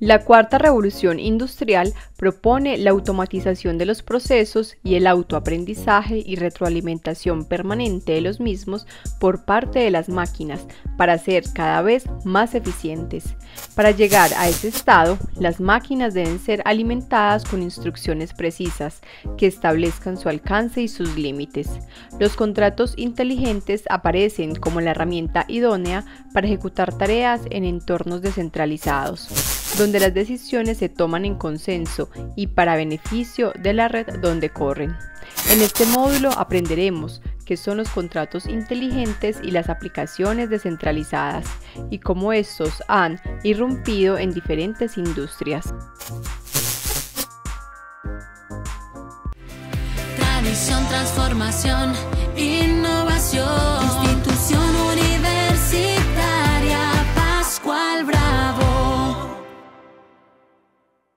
La cuarta revolución industrial propone la automatización de los procesos y el autoaprendizaje y retroalimentación permanente de los mismos por parte de las máquinas para ser cada vez más eficientes. Para llegar a ese estado, las máquinas deben ser alimentadas con instrucciones precisas que establezcan su alcance y sus límites. Los contratos inteligentes aparecen como la herramienta idónea para ejecutar tareas en entornos descentralizados donde las decisiones se toman en consenso y para beneficio de la red donde corren. En este módulo aprenderemos qué son los contratos inteligentes y las aplicaciones descentralizadas y cómo estos han irrumpido en diferentes industrias. Tradición, transformación.